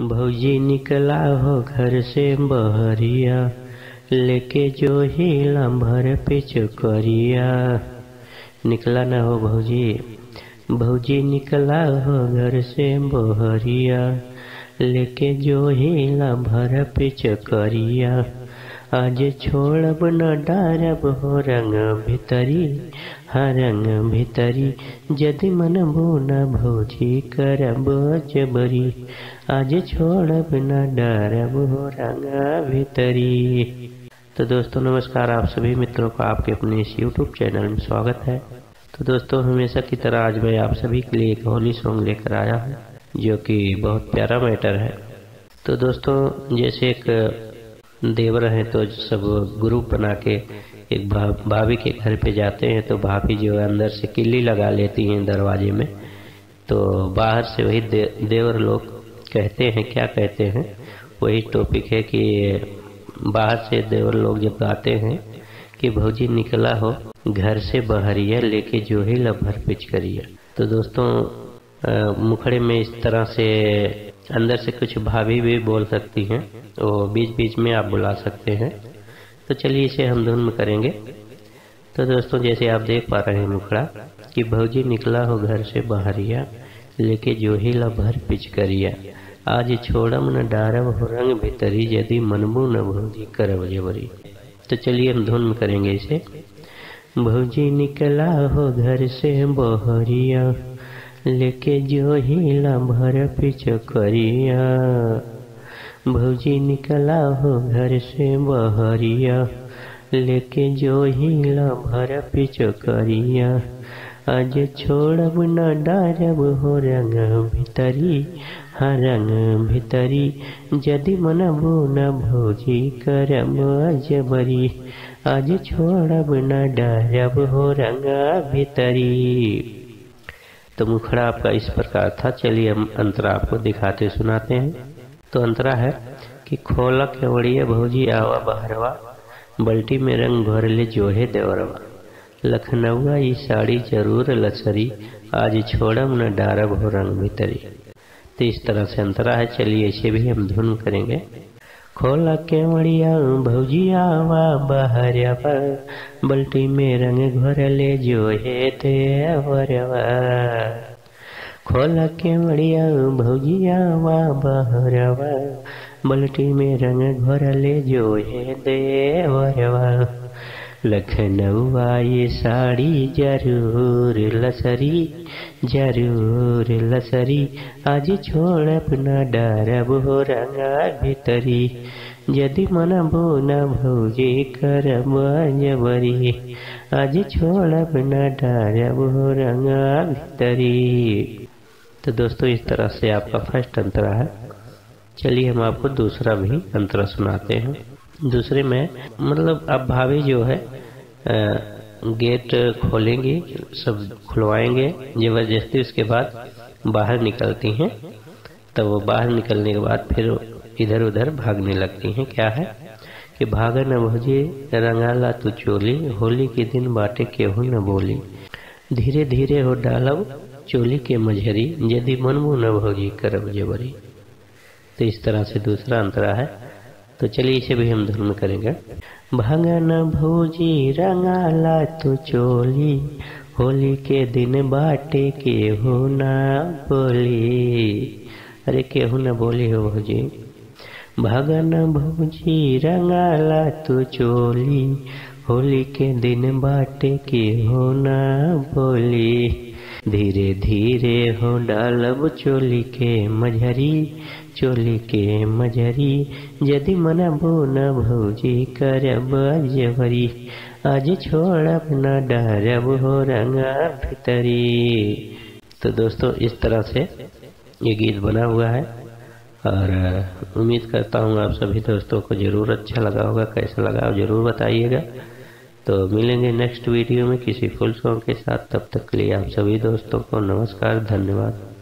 भौजी निकला हो घर से बहरिया, लेके जो ही लम्भर पिच करिया। निकला ना हो भौजी भौजी निकला हो घर से बहरिया, लेके जो ही लम्भर पिच करिया। आज छोड़ब न डारब हो रंग भितरी हाँ रंग भितरी यदि मन बोना भौजी करब जबरी। आज छोड़ब न डारब हो रंग भितरी। तो दोस्तों, नमस्कार आप सभी मित्रों का आपके अपने इस यूट्यूब चैनल में स्वागत है। तो दोस्तों, हमेशा की तरह आज मैं आप सभी के लिए एक होली सॉन्ग लेकर आया हूँ, जो कि बहुत प्यारा मैटर है। तो दोस्तों, जैसे एक देवर हैं तो सब ग्रुप बना के एक भा, भाभी के घर पे जाते हैं तो भाभी जो है अंदर से किल्ली लगा लेती हैं दरवाजे में। तो बाहर से वही दे, देवर लोग कहते हैं क्या कहते हैं? वही टॉपिक है कि बाहर से देवर लोग जब आते हैं कि भौजी निकला हो घर से बहरिया लेके जो ही लभर पिच करिया तो दोस्तों मुखड़े में इस तरह से अंदर से कुछ भाभी भी बोल सकती हैं तो बीच बीच में आप बुला सकते हैं। तो चलिए इसे हम धुन में करेंगे। तो दोस्तों, जैसे आप देख पा रहे हैं मुखड़ा, कि भौजी निकला हो घर से बहरिया, लेके जो ही भर पिच करिया। आज छोड़म न डारब हो रंग भीतरी, यदि मनबू न भौजी करब जबरी। तो चलिए हम धुन में करेंगे इसे। भौजी निकला हो घर से बहरिया लेके जो हिला भर पिच करिया। भौजी निकला हो घर से बहरिया, लेके जो हिला भर पिच करिया। आज छोड़ब न डारब हो रंग भितरी हाँ रंग भीतरी। यदि मनबू न भौजी करब जबरी आज छोड़ब न डारब हो रंग भीतरी। तो मुखड़ा आपका इस प्रकार था। चलिए हम अंतरा आपको दिखाते सुनाते हैं। तो अंतरा है कि खोला केवड़िया भौजी आवा बहरवा, बल्टी में रंग भर ले जोहे देवरवा। लखनऊआ ये साड़ी ज़रूर लसरी, आज छोड़म न डारब हो रंग भीतरी तो इस तरह से अंतरा है। चलिए इसे भी हम धुन करेंगे। खोला केवड़िया, भौजी आवा बहरवा बल्टी में रंग घर ले जो हे देवरवा खोला केवड़िया, भौजी आवा बहरवा बल्टी में रंग घर ले जो हे देवरवा लखनऊआ ये साड़ी ज़रूर लसरी ज़रूर लसरी। आज छोड़ अपना डरब हो रंगा भीतरी। यदि मन बोना भौजी करब जबरी आज छोड़ अपना डरब हो रंगा भीतरी। तो दोस्तों, इस तरह से आपका फ़र्स्ट अंतरा है। चलिए हम आपको दूसरा भी अंतरा सुनाते हैं। दूसरे में मतलब अब भाभी जो है गेट खोलेंगे, सब खुलवाएँगे। ज़बरदस्ती उसके बाद बाहर निकलती हैं। तब वो बाहर निकलने के बाद फिर इधर उधर भागने लगती हैं। क्या है? कि भागा न भोजे, रंगाला तू चोली, होली के दिन बाटे केहू न बोली। धीरे धीरे हो डालब चोली के मझरी, यदि मनमू न भोजी करब जबरी तो इस तरह से दूसरा अंतरा है। तो चलिए इसे भी हम धर्म करेंगे। भगन भौजी रंगाला तो चोली, होली के दिन बाटे के हो ना बोली। अरे केहू न बोली हो भौजी। भगन भौजी रंगाला तो चोली, होली के दिन बाटे के हो ना बोली। धीरे धीरे हो डालब चोली के मझरी, चोली के मझरी। यदि मन न भौजी करब जबरी आज छोड़ब न डरब हो रंगा भीतरी। तो दोस्तों, इस तरह से ये गीत बना हुआ है। और उम्मीद करता हूँ आप सभी दोस्तों को ज़रूर अच्छा लगा होगा। कैसा लगा ज़रूर बताइएगा। तो मिलेंगे नेक्स्ट वीडियो में किसी फुल सॉन्ग के साथ। तब तक के लिए आप सभी दोस्तों को नमस्कार, धन्यवाद।